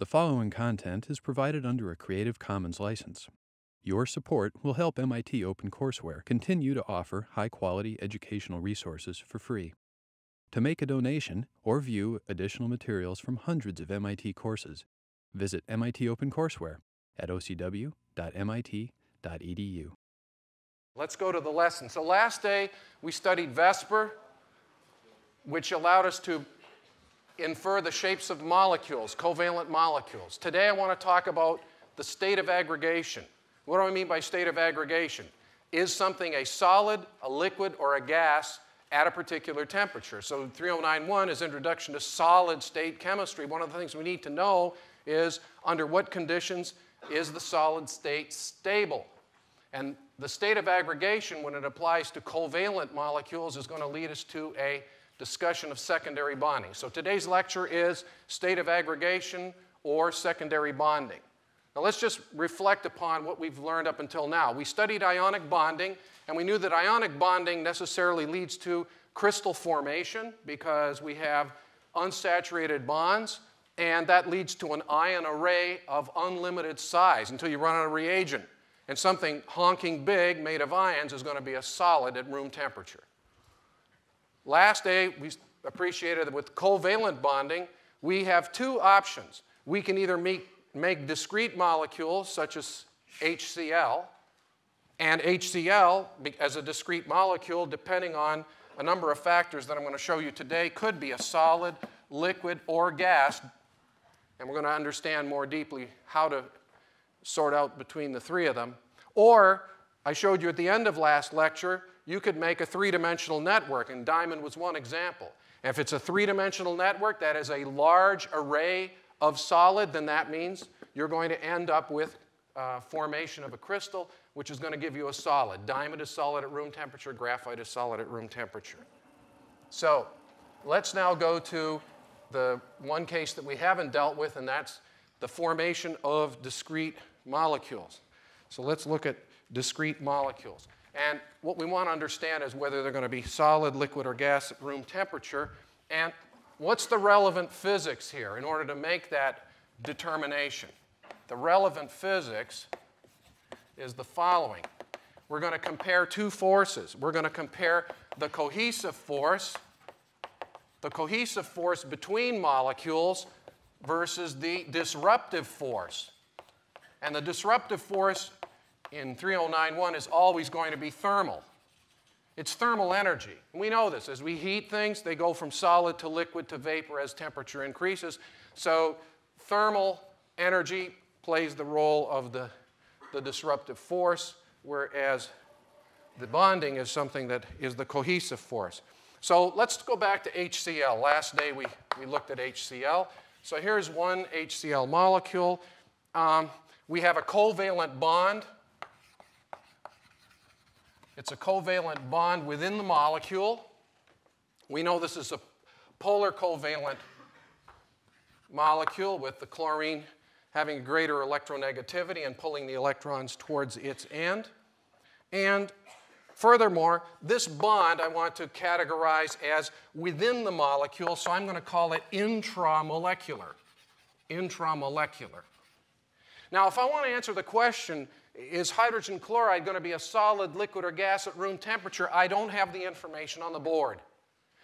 The following content is provided under a Creative Commons license. Your support will help MIT OpenCourseware continue to offer high quality educational resources for free. To make a donation or view additional materials from hundreds of MIT courses, visit MIT OpenCourseware at ocw.mit.edu. Let's go to the lesson. So last day we studied VSEPR, which allowed us to infer the shapes of molecules, covalent molecules. Today I want to talk about the state of aggregation. What do I mean by state of aggregation? Is something a solid, a liquid, or a gas at a particular temperature? So 3091 is introduction to solid state chemistry. One of the things we need to know is under what conditions is the solid state stable? And the state of aggregation, when it applies to covalent molecules, is going to lead us to a discussion of secondary bonding. So today's lecture is state of aggregation or secondary bonding. Now let's just reflect upon what we've learned up until now. We studied ionic bonding, and we knew that ionic bonding necessarily leads to crystal formation because we have unsaturated bonds, and that leads to an ion array of unlimited size until you run out of reagent. And something honking big made of ions is going to be a solid at room temperature. Last day, we appreciated that with covalent bonding, we have two options. We can either make, make discrete molecules, such as HCl, and HCl, as a discrete molecule, depending on a number of factors that I'm going to show you today, could be a solid, liquid, or gas. And we're going to understand more deeply how to sort out between the three of them. Or, I showed you at the end of last lecture, you could make a three-dimensional network, and diamond was one example. if it's a three-dimensional network that is a large array of solid, then that means you're going to end up with uh, formation of a crystal, which is going to give you a solid. Diamond is solid at room temperature, graphite is solid at room temperature. So let's now go to the one case that we haven't dealt with, and that's the formation of discrete molecules. So let's look at discrete molecules. And what we want to understand is whether they're going to be solid, liquid, or gas at room temperature. And what's the relevant physics here in order to make that determination? The relevant physics is the following. We're going to compare two forces. We're going to compare the cohesive force, the cohesive force between molecules versus the disruptive force. And the disruptive force in 3091 is always going to be thermal. It's thermal energy. We know this. As we heat things, they go from solid to liquid to vapor as temperature increases. So thermal energy plays the role of the, the disruptive force, whereas the bonding is something that is the cohesive force. So let's go back to HCl. Last day we, we looked at HCl. So here's one HCl molecule. Um, we have a covalent bond it's a covalent bond within the molecule. We know this is a polar covalent molecule with the chlorine having greater electronegativity and pulling the electrons towards its end. And furthermore, this bond I want to categorize as within the molecule, so I'm going to call it intramolecular. Intramolecular. Now, if I want to answer the question, is hydrogen chloride going to be a solid, liquid, or gas at room temperature? I don't have the information on the board.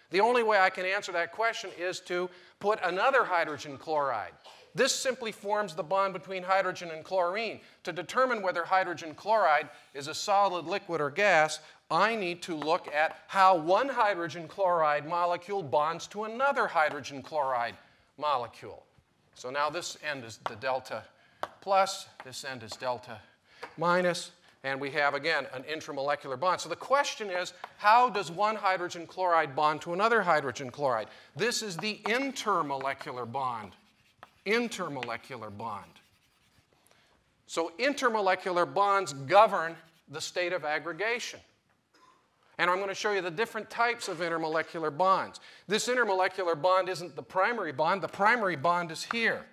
The only way I can answer that question is to put another hydrogen chloride. This simply forms the bond between hydrogen and chlorine. To determine whether hydrogen chloride is a solid, liquid, or gas, I need to look at how one hydrogen chloride molecule bonds to another hydrogen chloride molecule. So now this end is the delta plus, this end is delta minus, and we have, again, an intramolecular bond. So the question is, how does one hydrogen chloride bond to another hydrogen chloride? This is the intermolecular bond. Intermolecular bond. So intermolecular bonds govern the state of aggregation. And I'm going to show you the different types of intermolecular bonds. This intermolecular bond isn't the primary bond. The primary bond is here,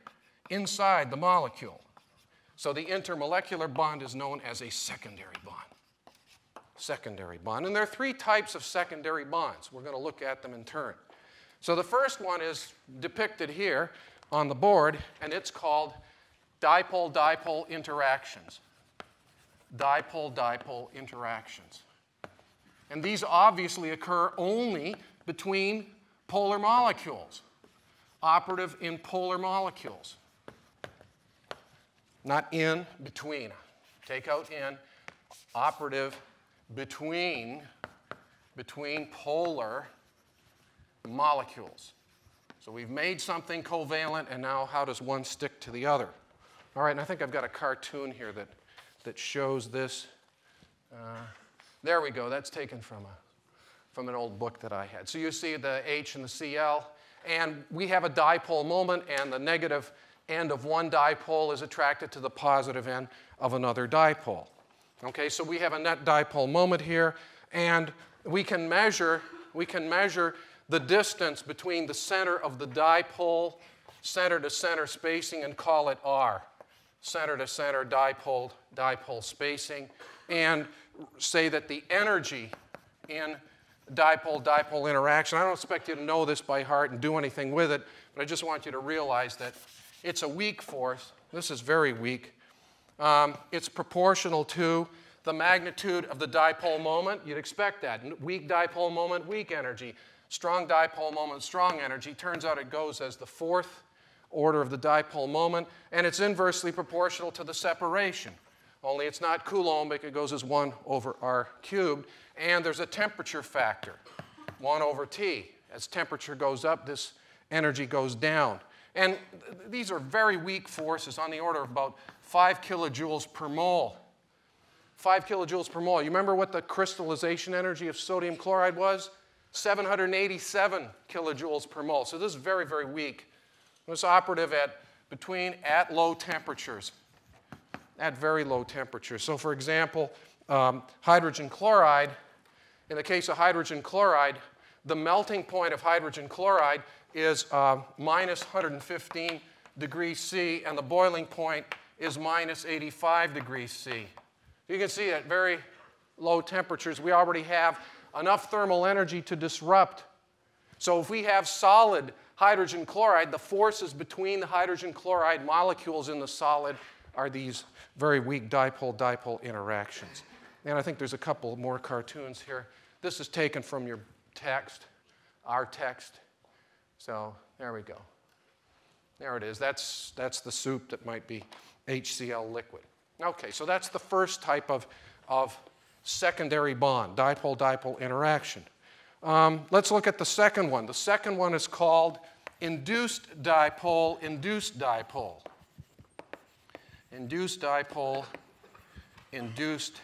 inside the molecule. So the intermolecular bond is known as a secondary bond. Secondary bond. And there are three types of secondary bonds. We're going to look at them in turn. So the first one is depicted here on the board, and it's called dipole-dipole interactions. Dipole-dipole interactions. And these obviously occur only between polar molecules, operative in polar molecules. Not in, between. Take out in, operative between, between polar molecules. So we've made something covalent, and now how does one stick to the other? All right, and I think I've got a cartoon here that, that shows this. Uh, there we go, that's taken from, a, from an old book that I had. So you see the H and the Cl, and we have a dipole moment, and the negative end of one dipole is attracted to the positive end of another dipole. Okay, so we have a net dipole moment here, and we can measure, we can measure the distance between the center of the dipole, center to center spacing, and call it R. Center to center dipole, dipole spacing, and say that the energy in dipole dipole interaction, I don't expect you to know this by heart and do anything with it, but I just want you to realize that it's a weak force. This is very weak. Um, it's proportional to the magnitude of the dipole moment. You'd expect that. Weak dipole moment, weak energy. Strong dipole moment, strong energy. Turns out it goes as the fourth order of the dipole moment, and it's inversely proportional to the separation. Only it's not coulombic, it goes as 1 over r cubed. And there's a temperature factor, 1 over t. As temperature goes up, this energy goes down. And th these are very weak forces on the order of about 5 kilojoules per mole. 5 kilojoules per mole. You remember what the crystallization energy of sodium chloride was? 787 kilojoules per mole. So this is very, very weak. It's operative at between at low temperatures, at very low temperatures. So for example, um, hydrogen chloride, in the case of hydrogen chloride, the melting point of hydrogen chloride is uh, minus 115 degrees C, and the boiling point is minus 85 degrees C. You can see at very low temperatures, we already have enough thermal energy to disrupt. So if we have solid hydrogen chloride, the forces between the hydrogen chloride molecules in the solid are these very weak dipole-dipole interactions. And I think there's a couple more cartoons here. This is taken from your text, our text. So there we go. There it is. That's, that's the soup that might be HCl liquid. Okay, so that's the first type of, of secondary bond, dipole-dipole interaction. Um, let's look at the second one. The second one is called induced dipole, induced dipole. Induced dipole, induced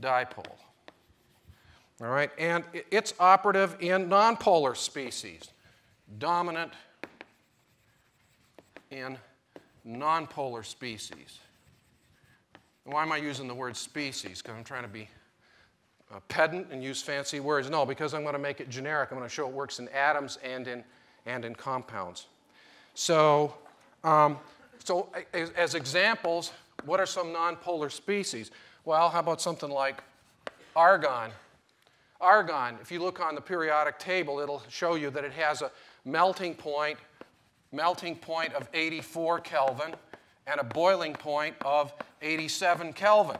dipole. All right, and it's operative in nonpolar species, dominant in nonpolar species. Why am I using the word species? Because I'm trying to be a pedant and use fancy words. No, because I'm going to make it generic. I'm going to show it works in atoms and in, and in compounds. So, um, so as, as examples, what are some nonpolar species? Well, how about something like argon? Argon, if you look on the periodic table, it'll show you that it has a melting point, melting point of 84 Kelvin and a boiling point of 87 Kelvin.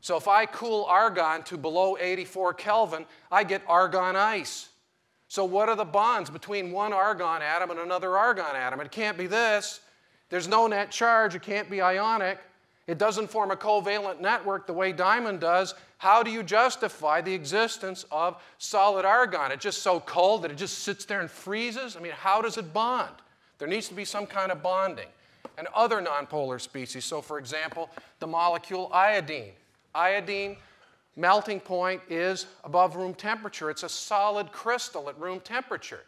So if I cool argon to below 84 Kelvin, I get argon ice. So what are the bonds between one argon atom and another argon atom? It can't be this. There's no net charge. It can't be ionic. It doesn't form a covalent network the way diamond does. How do you justify the existence of solid argon? It's just so cold that it just sits there and freezes? I mean, how does it bond? There needs to be some kind of bonding and other nonpolar species. So, for example, the molecule iodine. Iodine melting point is above room temperature. It's a solid crystal at room temperature.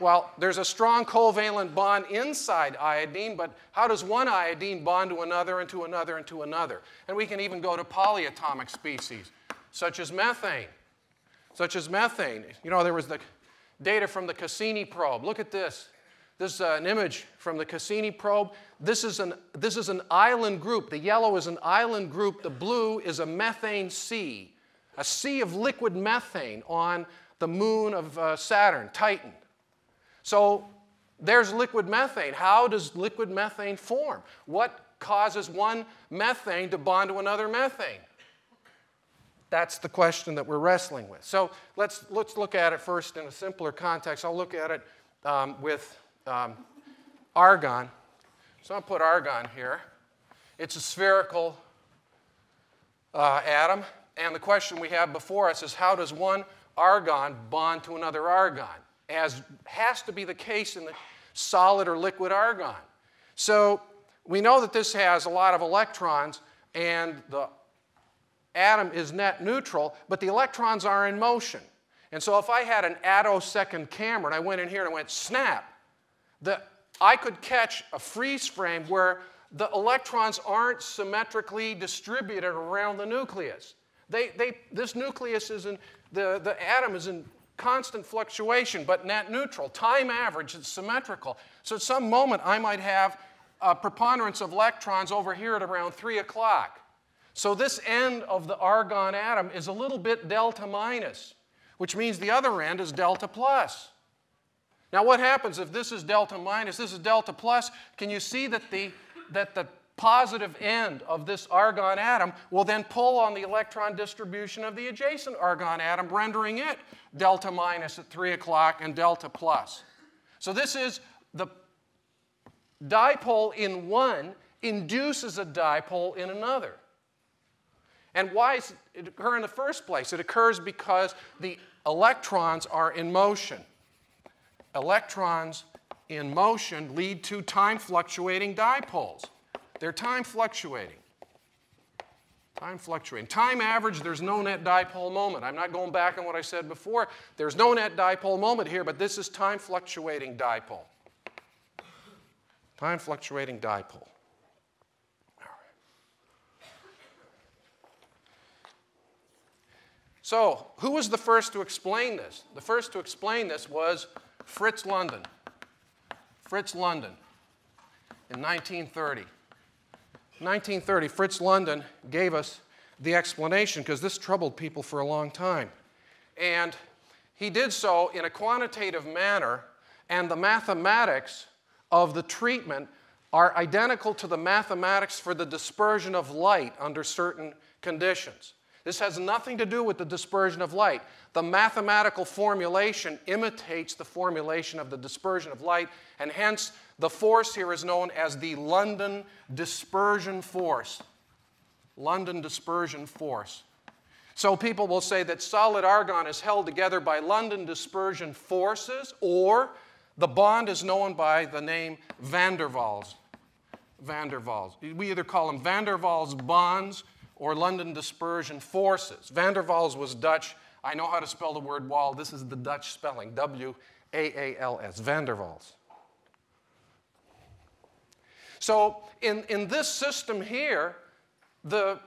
Well, there's a strong covalent bond inside iodine, but how does one iodine bond to another and to another and to another? And we can even go to polyatomic species, such as methane. Such as methane. You know, there was the data from the Cassini probe. Look at this. This is an image from the Cassini probe. This is, an, this is an island group. The yellow is an island group. The blue is a methane sea, a sea of liquid methane on the moon of uh, Saturn, Titan. So There's liquid methane. How does liquid methane form? What causes one methane to bond to another methane? That's the question that we're wrestling with. So let's, let's look at it first in a simpler context. I'll look at it um, with um, argon. So I'll put argon here. It's a spherical uh, atom. And the question we have before us is how does one argon bond to another argon? As has to be the case in the solid or liquid argon. So we know that this has a lot of electrons and the atom is net neutral, but the electrons are in motion. And so if I had an attosecond camera and I went in here and I went snap, the, I could catch a freeze frame where the electrons aren't symmetrically distributed around the nucleus. They, they, this nucleus is in, the, the atom is in constant fluctuation, but net neutral. Time average, it's symmetrical. So at some moment, I might have a preponderance of electrons over here at around 3 o'clock. So this end of the argon atom is a little bit delta minus, which means the other end is delta plus. Now what happens if this is delta minus, this is delta plus? Can you see that the, that the positive end of this argon atom will then pull on the electron distribution of the adjacent argon atom, rendering it delta minus at 3 o'clock and delta plus. So this is the dipole in one induces a dipole in another. And why does it occur in the first place? It occurs because the electrons are in motion. Electrons in motion lead to time fluctuating dipoles. They're time fluctuating. Time fluctuating. Time average, there's no net dipole moment. I'm not going back on what I said before. There's no net dipole moment here, but this is time fluctuating dipole. Time fluctuating dipole. So, who was the first to explain this? The first to explain this was Fritz London. Fritz London in 1930. 1930, Fritz London gave us the explanation because this troubled people for a long time. And he did so in a quantitative manner, and the mathematics of the treatment are identical to the mathematics for the dispersion of light under certain conditions. This has nothing to do with the dispersion of light. The mathematical formulation imitates the formulation of the dispersion of light, and hence the force here is known as the London dispersion force. London dispersion force. So people will say that solid argon is held together by London dispersion forces, or the bond is known by the name van der Waals. Van der Waals. We either call them van der Waals bonds or London dispersion forces. Van der Waals was Dutch. I know how to spell the word wall. This is the Dutch spelling W A A L S. Van der Waals. So, in, in this system here, the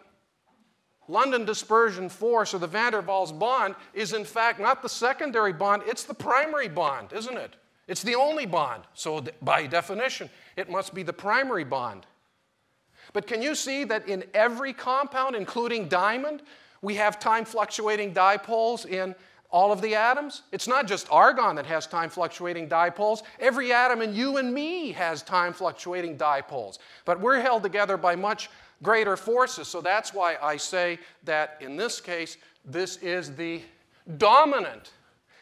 London dispersion force or the van der Waals bond is in fact not the secondary bond, it's the primary bond, isn't it? It's the only bond. So, by definition, it must be the primary bond. But can you see that in every compound, including diamond, we have time fluctuating dipoles in all of the atoms? It's not just argon that has time fluctuating dipoles. Every atom in you and me has time fluctuating dipoles. But we're held together by much greater forces. So that's why I say that in this case, this is the dominant.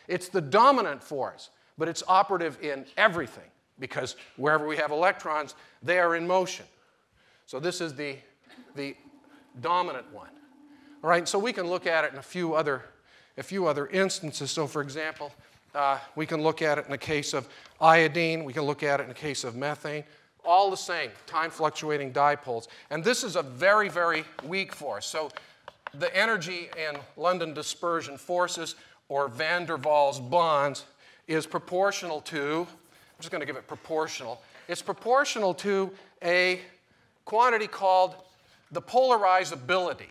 It's the dominant force, but it's operative in everything because wherever we have electrons, they are in motion. So this is the, the dominant one. All right, so we can look at it in a few other, a few other instances. So for example, uh, we can look at it in the case of iodine, we can look at it in the case of methane. All the same, time fluctuating dipoles. And this is a very, very weak force. So the energy in London dispersion forces or van der Waals bonds is proportional to, I'm just going to give it proportional, it's proportional to a quantity called the polarizability.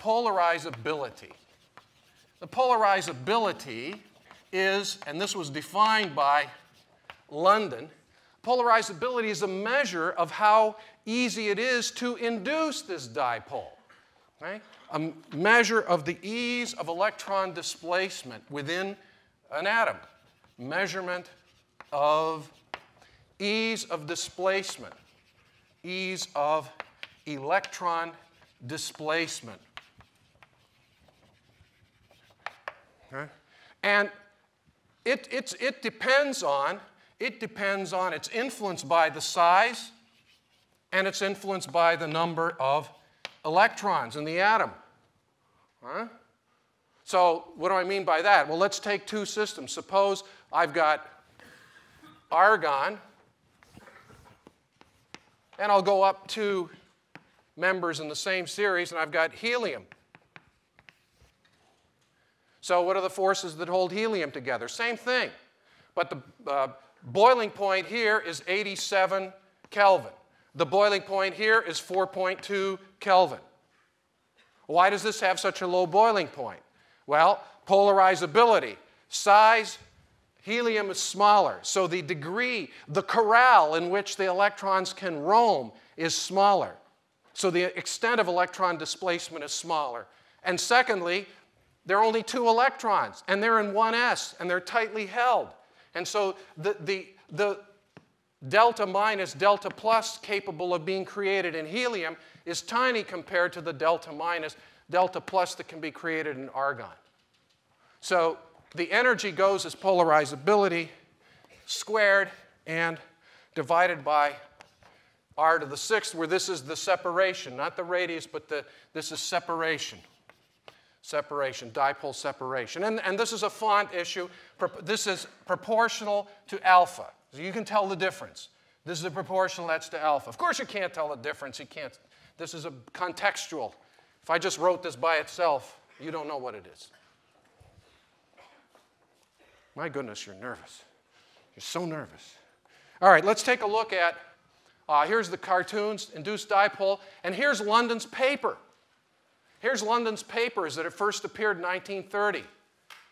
Polarizability. The polarizability is, and this was defined by London, polarizability is a measure of how easy it is to induce this dipole. A measure of the ease of electron displacement within an atom. Measurement of ease of displacement, ease of electron displacement. Okay? And it, it's, it depends on, it depends on, it's influenced by the size and it's influenced by the number of electrons in the atom. Huh? So what do I mean by that? Well, let's take two systems. Suppose I've got argon, and I'll go up two members in the same series, and I've got helium. So what are the forces that hold helium together? Same thing. But the uh, boiling point here is 87 Kelvin. The boiling point here is 4.2 Kelvin. Why does this have such a low boiling point? Well, polarizability, size, helium is smaller. So the degree, the corral in which the electrons can roam is smaller. So the extent of electron displacement is smaller. And secondly, there are only two electrons, and they're in 1s, and they're tightly held. And so the, the, the delta minus, delta plus capable of being created in helium is tiny compared to the delta minus, delta plus that can be created in argon. So the energy goes as polarizability squared and divided by r to the sixth, where this is the separation, not the radius, but the, this is separation. Separation, dipole separation. And, and this is a font issue. This is proportional to alpha. So you can tell the difference. This is a proportional, that's to alpha. Of course, you can't tell the difference. You can't. This is a contextual. If I just wrote this by itself, you don't know what it is. My goodness, you're nervous. You're so nervous. All right, let's take a look at uh, here's the cartoons, induced dipole, and here's London's paper. Here's London's papers that first appeared in 1930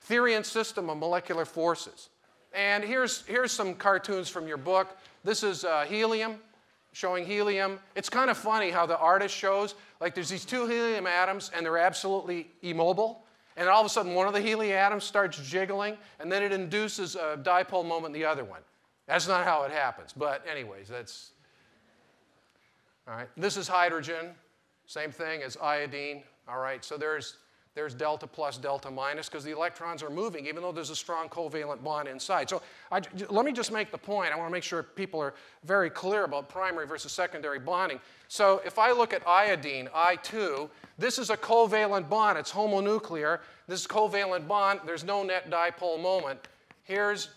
Theory and System of Molecular Forces. And here's, here's some cartoons from your book. This is uh, helium, showing helium. It's kind of funny how the artist shows, like there's these two helium atoms and they're absolutely immobile. And all of a sudden, one of the helium atoms starts jiggling, and then it induces a dipole moment in the other one. That's not how it happens. But, anyways, that's. All right. This is hydrogen. Same thing as iodine. All right. So there's there's delta plus, delta minus, because the electrons are moving, even though there's a strong covalent bond inside. So I, let me just make the point. I want to make sure people are very clear about primary versus secondary bonding. So if I look at iodine, I2, this is a covalent bond. It's homonuclear. This is covalent bond. There's no net dipole moment. Here's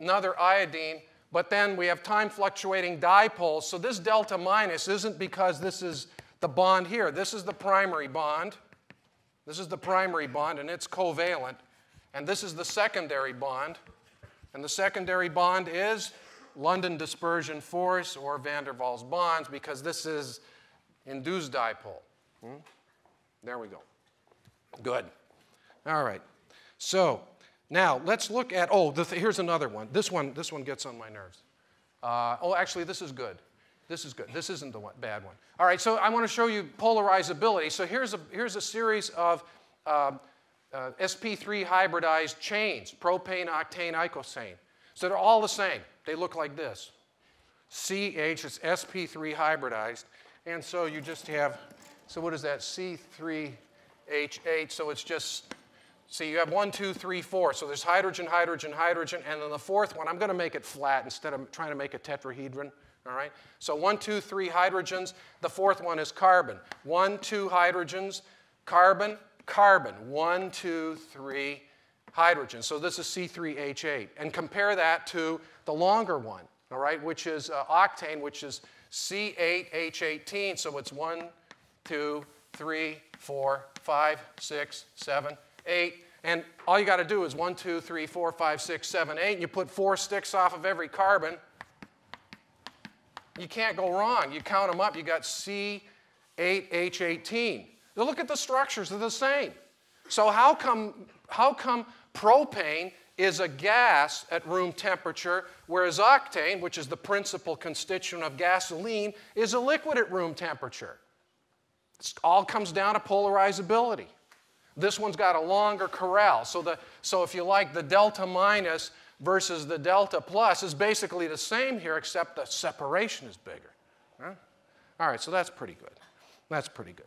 another iodine, but then we have time fluctuating dipoles. So this delta minus isn't because this is the bond here. This is the primary bond. This is the primary bond, and it's covalent. And this is the secondary bond. And the secondary bond is London dispersion force or van der Waals bonds because this is induced dipole. Hmm? There we go. Good. All right. So now let's look at, oh, here's another one. This one, this one gets on my nerves. Uh, oh, actually, this is good. This is good. This isn't the one, bad one. All right, so I want to show you polarizability. So here's a, here's a series of uh, uh, sp3 hybridized chains, propane, octane, icosane. So they're all the same. They look like this. CH is sp3 hybridized. And so you just have, so what is that? C3H8. So it's just, see, you have one, two, three, four. So there's hydrogen, hydrogen, hydrogen. And then the fourth one, I'm going to make it flat instead of trying to make a tetrahedron. All right? So one, two, three hydrogens. The fourth one is carbon. One, two hydrogens, carbon, carbon. One, two, three hydrogens. So this is C3H8. And compare that to the longer one, all right, which is uh, octane, which is C8H18. So it's one, two, three, four, five, six, seven, eight. And all you got to do is one, two, three, four, five, six, seven, eight. And you put four sticks off of every carbon you can't go wrong. You count them up, you got C8H18. Now look at the structures, they're the same. So how come, how come propane is a gas at room temperature, whereas octane, which is the principal constituent of gasoline, is a liquid at room temperature? It all comes down to polarizability. This one's got a longer corral. So, the, so if you like, the delta minus versus the delta plus is basically the same here, except the separation is bigger. Huh? All right, so that's pretty good. That's pretty good.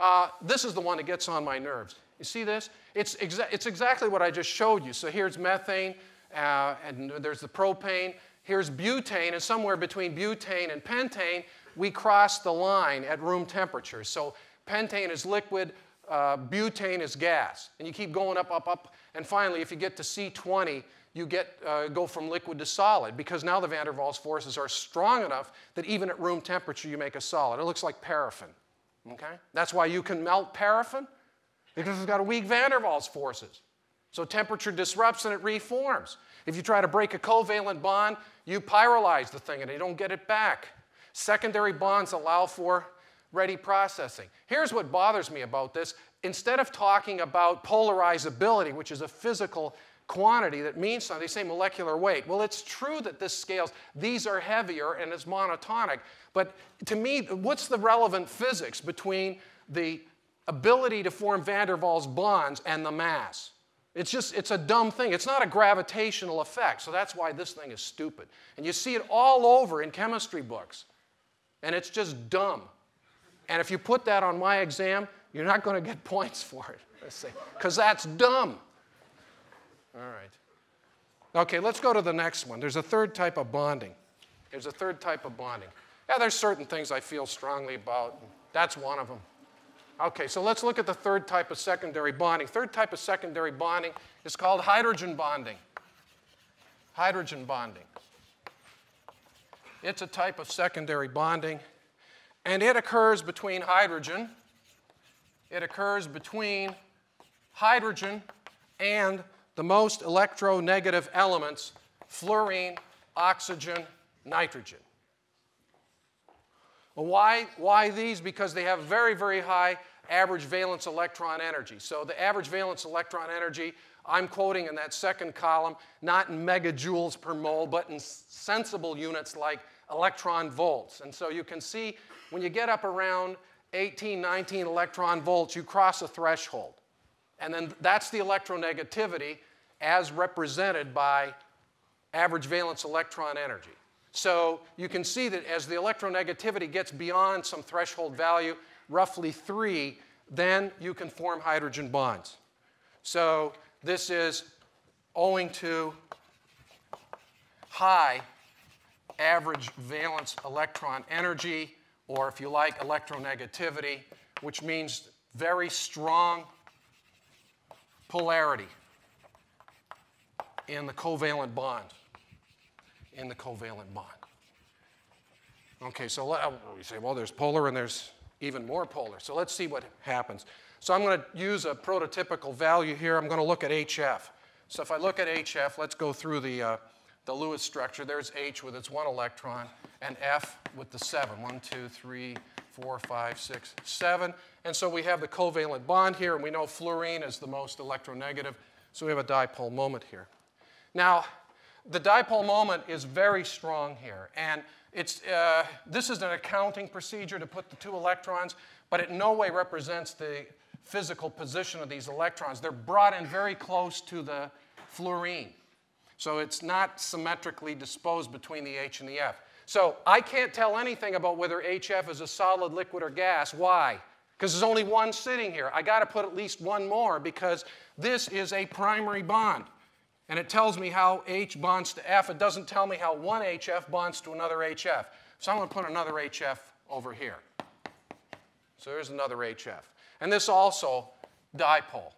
Uh, this is the one that gets on my nerves. You see this? It's, exa it's exactly what I just showed you. So here's methane, uh, and there's the propane. Here's butane, and somewhere between butane and pentane, we cross the line at room temperature. So pentane is liquid, uh, butane is gas. And you keep going up, up, up. And finally, if you get to C20, you get, uh, go from liquid to solid because now the van der Waals forces are strong enough that even at room temperature you make a solid. It looks like paraffin. Okay? That's why you can melt paraffin because it's got a weak van der Waals forces. So temperature disrupts and it reforms. If you try to break a covalent bond, you pyrolyze the thing and you don't get it back. Secondary bonds allow for ready processing. Here's what bothers me about this. Instead of talking about polarizability, which is a physical quantity that means something, they say molecular weight. Well, it's true that this scales, these are heavier and it's monotonic. But to me, what's the relevant physics between the ability to form van der Waals bonds and the mass? It's just, it's a dumb thing. It's not a gravitational effect. So that's why this thing is stupid. And you see it all over in chemistry books. And it's just dumb. And if you put that on my exam, you're not going to get points for it. Because that's dumb. All right. Okay, let's go to the next one. There's a third type of bonding. There's a third type of bonding. Yeah, there's certain things I feel strongly about. That's one of them. Okay, so let's look at the third type of secondary bonding. Third type of secondary bonding is called hydrogen bonding. Hydrogen bonding. It's a type of secondary bonding, and it occurs between hydrogen. It occurs between hydrogen and the most electronegative elements, fluorine, oxygen, nitrogen. Well, why, why these? Because they have very, very high average valence electron energy. So the average valence electron energy, I'm quoting in that second column, not in megajoules per mole, but in sensible units like electron volts. And so you can see when you get up around 18, 19 electron volts, you cross a threshold. And then that's the electronegativity as represented by average valence electron energy. So you can see that as the electronegativity gets beyond some threshold value, roughly 3, then you can form hydrogen bonds. So this is owing to high average valence electron energy, or if you like, electronegativity, which means very strong polarity in the covalent bond in the covalent bond. Okay, so let, you say, well, there's polar and there's even more polar. So let's see what happens. So I'm going to use a prototypical value here. I'm going to look at HF. So if I look at HF, let's go through the, uh, the Lewis structure. There's H with its one electron, and F with the seven. One, two, three, four, five, six, seven. And so we have the covalent bond here, and we know fluorine is the most electronegative. So we have a dipole moment here. Now, the dipole moment is very strong here. And it's, uh, this is an accounting procedure to put the two electrons, but it no way represents the physical position of these electrons. They're brought in very close to the fluorine. So it's not symmetrically disposed between the H and the F. So I can't tell anything about whether HF is a solid, liquid, or gas. Why? Because there's only one sitting here. I got to put at least one more because this is a primary bond and it tells me how H bonds to F. It doesn't tell me how one HF bonds to another HF. So I'm going to put another HF over here. So there's another HF. And this also dipole.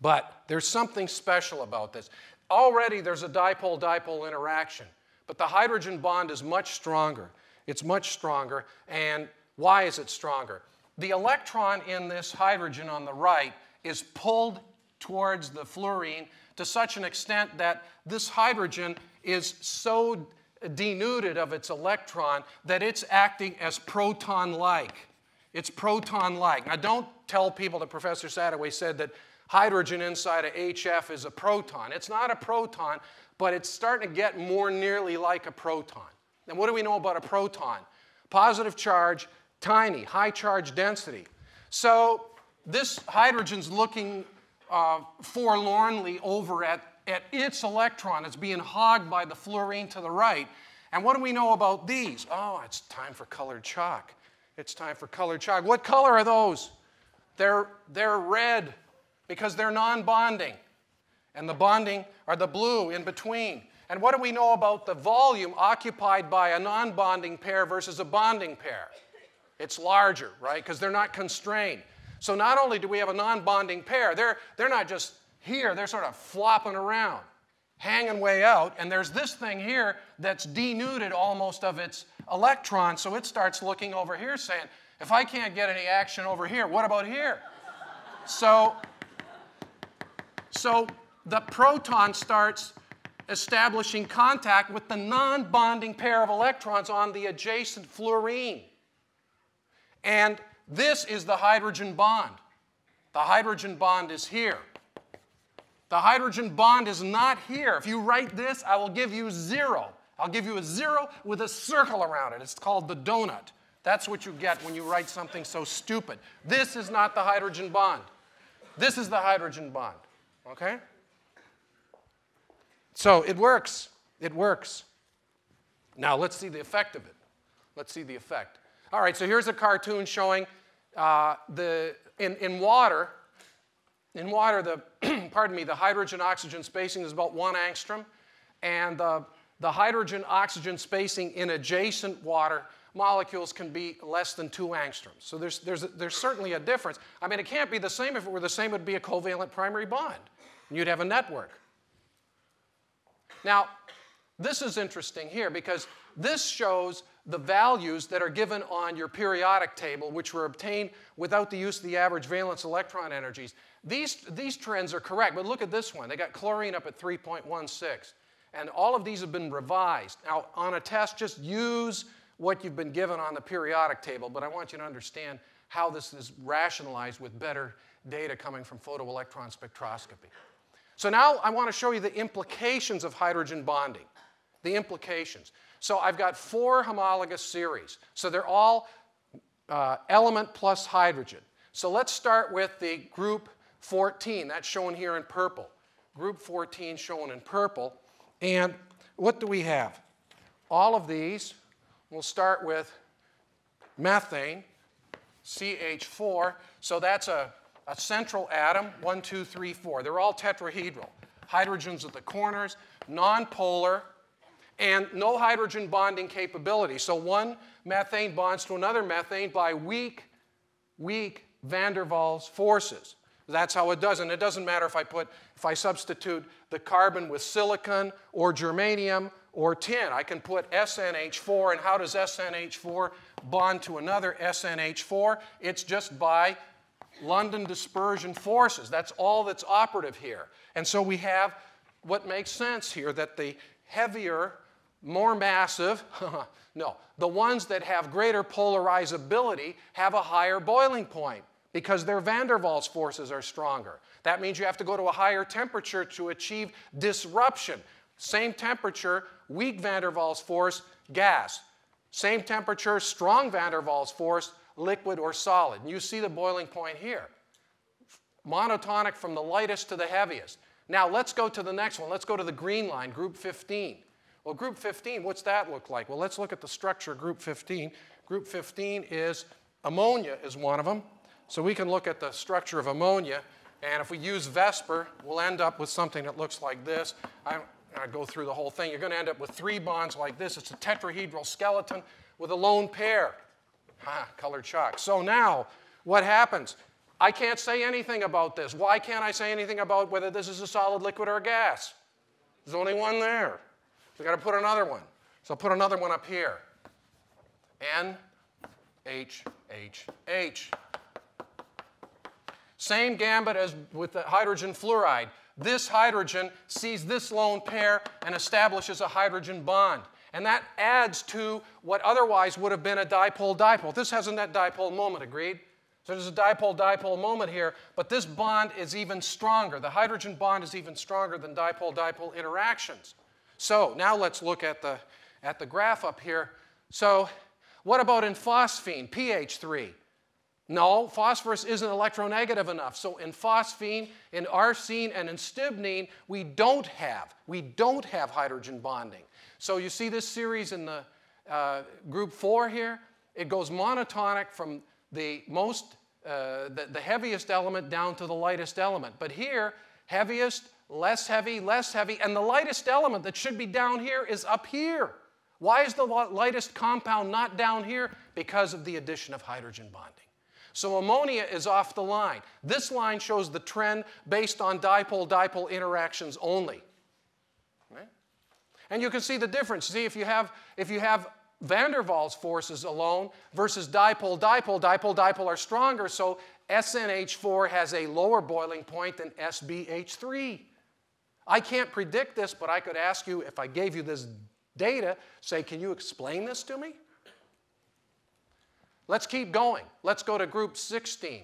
But there's something special about this. Already there's a dipole-dipole interaction, but the hydrogen bond is much stronger. It's much stronger, and why is it stronger? The electron in this hydrogen on the right is pulled towards the fluorine to such an extent that this hydrogen is so denuded of its electron that it's acting as proton-like. It's proton-like. Now don't tell people that Professor Sadoway said that hydrogen inside of HF is a proton. It's not a proton, but it's starting to get more nearly like a proton. And what do we know about a proton? Positive charge, tiny, high charge density. So this hydrogen's looking uh, forlornly over at at its electron. It's being hogged by the fluorine to the right. And what do we know about these? Oh, it's time for colored chalk. It's time for colored chalk. What color are those? They're, they're red because they're non bonding. And the bonding are the blue in between. And what do we know about the volume occupied by a non bonding pair versus a bonding pair? It's larger, right? Because they're not constrained. So not only do we have a non bonding pair, they're, they're not just here, they're sort of flopping around, hanging way out. And there's this thing here that's denuded almost of its electrons. So it starts looking over here saying, if I can't get any action over here, what about here? So, so the proton starts establishing contact with the non bonding pair of electrons on the adjacent fluorine. And this is the hydrogen bond. The hydrogen bond is here. The hydrogen bond is not here. If you write this, I will give you zero. I'll give you a zero with a circle around it. It's called the donut. That's what you get when you write something so stupid. This is not the hydrogen bond. This is the hydrogen bond. Okay? So it works. It works. Now let's see the effect of it. Let's see the effect. All right, so here's a cartoon showing uh, the, in, in water, in water, the, pardon me, the hydrogen oxygen spacing is about one angstrom, and the, the hydrogen oxygen spacing in adjacent water molecules can be less than two angstroms. So there's, there's, there's certainly a difference. I mean, it can't be the same. If it were the same, it would be a covalent primary bond, and you'd have a network. Now, this is interesting here because this shows the values that are given on your periodic table, which were obtained without the use of the average valence electron energies. These, these trends are correct, but look at this one. They got chlorine up at 3.16. And all of these have been revised. Now, on a test, just use what you've been given on the periodic table, but I want you to understand how this is rationalized with better data coming from photoelectron spectroscopy. So now I want to show you the implications of hydrogen bonding. The implications. So I've got four homologous series. So they're all uh, element plus hydrogen. So let's start with the group 14. That's shown here in purple. Group 14 shown in purple. And what do we have? All of these, we'll start with methane, CH4. So that's a, a central atom, one, two, three, four. They're all tetrahedral. Hydrogens at the corners, nonpolar, and no hydrogen bonding capability. So one methane bonds to another methane by weak, weak van der Waals forces. That's how it does. And it doesn't matter if I put, if I substitute the carbon with silicon or germanium or tin. I can put SnH4, and how does SnH4 bond to another SnH4? It's just by London dispersion forces. That's all that's operative here. And so we have what makes sense here that the heavier more massive, no, the ones that have greater polarizability have a higher boiling point because their van der Waals forces are stronger. That means you have to go to a higher temperature to achieve disruption. Same temperature, weak van der Waals force, gas. Same temperature, strong van der Waals force, liquid or solid. And you see the boiling point here. Monotonic from the lightest to the heaviest. Now let's go to the next one. Let's go to the green line, group 15. Well, group 15, what's that look like? Well, let's look at the structure of group 15. Group 15 is ammonia is one of them. So we can look at the structure of ammonia, and if we use VSEPR, we'll end up with something that looks like this. I, I go through the whole thing. You're going to end up with three bonds like this. It's a tetrahedral skeleton with a lone pair. Ha, colored chalk. So now, what happens? I can't say anything about this. Why can't I say anything about whether this is a solid, liquid, or a gas? There's only one there. We've got to put another one. So I'll put another one up here. N, H, H, H. Same gambit as with the hydrogen fluoride. This hydrogen sees this lone pair and establishes a hydrogen bond. And that adds to what otherwise would have been a dipole-dipole. This has a net dipole moment, agreed? So there's a dipole-dipole moment here, but this bond is even stronger. The hydrogen bond is even stronger than dipole-dipole interactions. So now let's look at the, at the graph up here. So what about in phosphine, PH3? No, phosphorus isn't electronegative enough. So in phosphine, in arsine, and in stibine, we don't have, we don't have hydrogen bonding. So you see this series in the uh, group four here? It goes monotonic from the most, uh, the, the heaviest element down to the lightest element. But here, heaviest, less heavy, less heavy, and the lightest element that should be down here is up here. Why is the lightest compound not down here? Because of the addition of hydrogen bonding. So ammonia is off the line. This line shows the trend based on dipole-dipole interactions only. Right? And you can see the difference. See, if you have, if you have van der Waals forces alone versus dipole-dipole, dipole-dipole are stronger, so SnH4 has a lower boiling point than SbH3. I can't predict this, but I could ask you, if I gave you this data, say, can you explain this to me? Let's keep going. Let's go to group 16.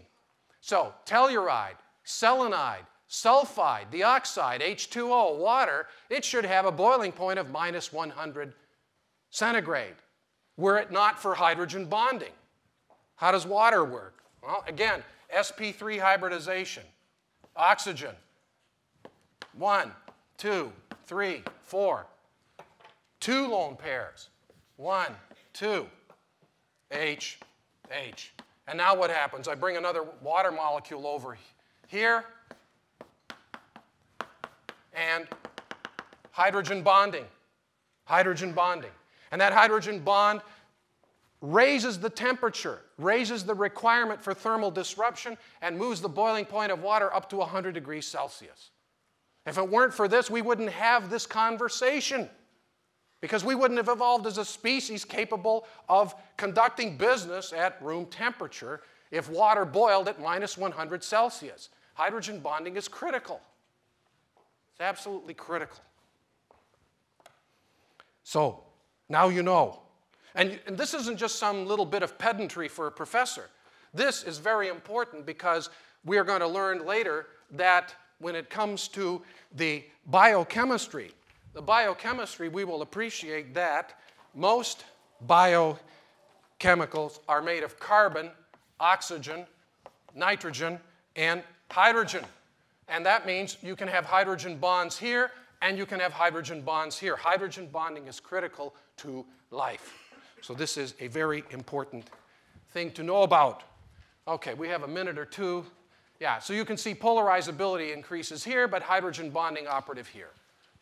So, telluride, selenide, sulfide, dioxide, H2O, water, it should have a boiling point of minus 100 centigrade, were it not for hydrogen bonding. How does water work? Well, again, sp3 hybridization, oxygen, one, two, three, four, two lone pairs, one, two, H, H. And now what happens? I bring another water molecule over here and hydrogen bonding. Hydrogen bonding. And that hydrogen bond raises the temperature, raises the requirement for thermal disruption, and moves the boiling point of water up to 100 degrees Celsius. If it weren't for this, we wouldn't have this conversation because we wouldn't have evolved as a species capable of conducting business at room temperature if water boiled at minus 100 Celsius. Hydrogen bonding is critical. It's absolutely critical. So, now you know. And, and this isn't just some little bit of pedantry for a professor. This is very important because we are going to learn later that when it comes to the biochemistry the biochemistry, we will appreciate that most biochemicals are made of carbon, oxygen, nitrogen, and hydrogen. And that means you can have hydrogen bonds here and you can have hydrogen bonds here. Hydrogen bonding is critical to life. So this is a very important thing to know about. Okay, we have a minute or two. Yeah, so you can see polarizability increases here, but hydrogen bonding operative here.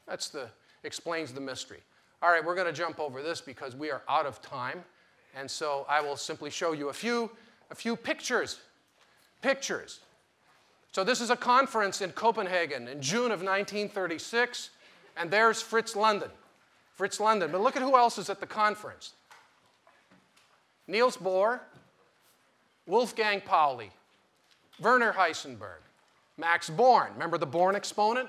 That's the explains the mystery. All right, we're going to jump over this because we are out of time. And so I will simply show you a few, a few pictures. Pictures. So this is a conference in Copenhagen in June of 1936, and there's Fritz London. Fritz London. But look at who else is at the conference. Niels Bohr, Wolfgang Pauli, Werner Heisenberg, Max Born. Remember the Born exponent?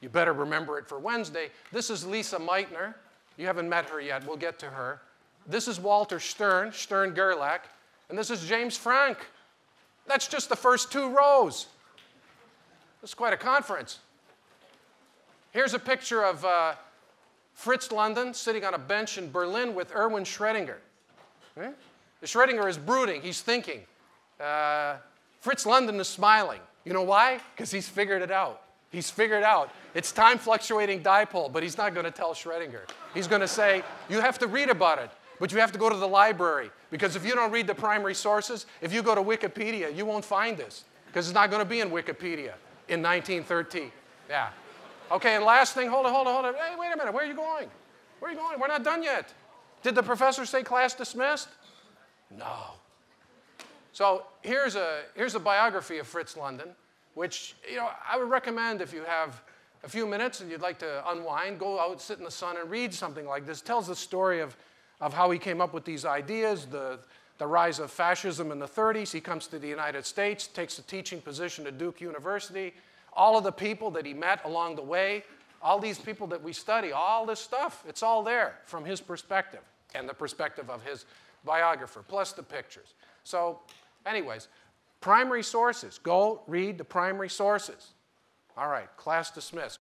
You better remember it for Wednesday. This is Lise Meitner. You haven't met her yet. We'll get to her. This is Walter Stern, Stern Gerlach. And this is James Franck. That's just the first two rows. This is quite a conference. Here's a picture of uh, Fritz London sitting on a bench in Berlin with Erwin Schrödinger. The Schrödinger is brooding, he's thinking. Uh, Fritz London is smiling. You know why? Because he's figured it out. He's figured out it's time fluctuating dipole, but he's not going to tell Schrödinger. He's going to say, you have to read about it, but you have to go to the library. Because if you don't read the primary sources, if you go to Wikipedia, you won't find this. Because it's not going to be in Wikipedia in 1913. Yeah. Okay, and last thing, hold on, hold on, hold on. Hey, wait a minute, where are you going? Where are you going? We're not done yet. Did the professor say class dismissed? No. So here's a, here's a biography of Fritz London which you know, I would recommend if you have a few minutes and you'd like to unwind, go out, sit in the sun, and read something like this. It tells the story of, of how he came up with these ideas, the, the rise of fascism in the 30s. He comes to the United States, takes a teaching position at Duke University. All of the people that he met along the way, all these people that we study, all this stuff, it's all there from his perspective and the perspective of his biographer, plus the pictures. So, anyways, Primary sources. Go read the primary sources. All right, class dismissed.